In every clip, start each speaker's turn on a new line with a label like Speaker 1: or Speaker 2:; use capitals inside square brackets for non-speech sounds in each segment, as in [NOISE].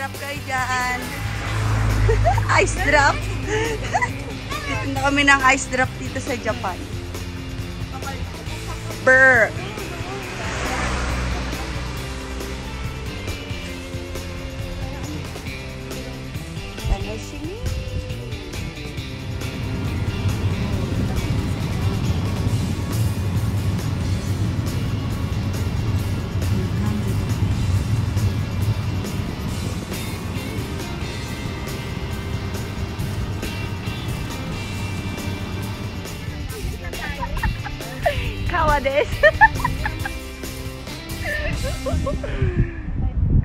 Speaker 1: drop kayo dyan. [LAUGHS] ice drop. [LAUGHS] dito na kami ng ice drop dito sa Japan. Brr. Kawa des.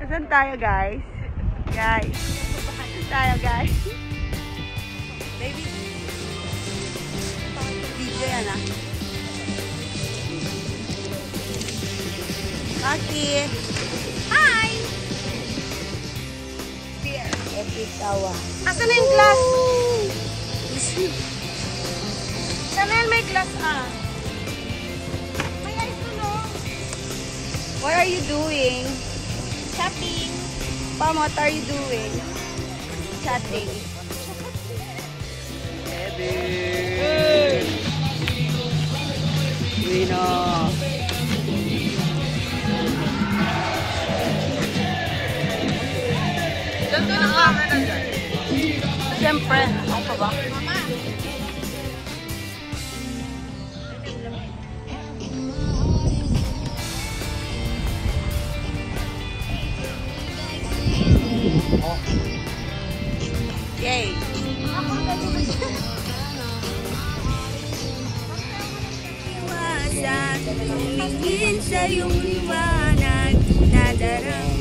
Speaker 1: [LAUGHS] Asan tayo guys? Guys. Asan tayo guys? Baby. Video yan ah. Kaki. Hi! Beer. Epic tawa.
Speaker 2: Asan na yung glass? Chanel, may glass ah.
Speaker 1: What are you doing? Chatting. What are you doing? Chatting.
Speaker 2: Eddie. Rina.
Speaker 1: Siyempre. Yay! Iwasan, tumingin sa iyong liwanag na darang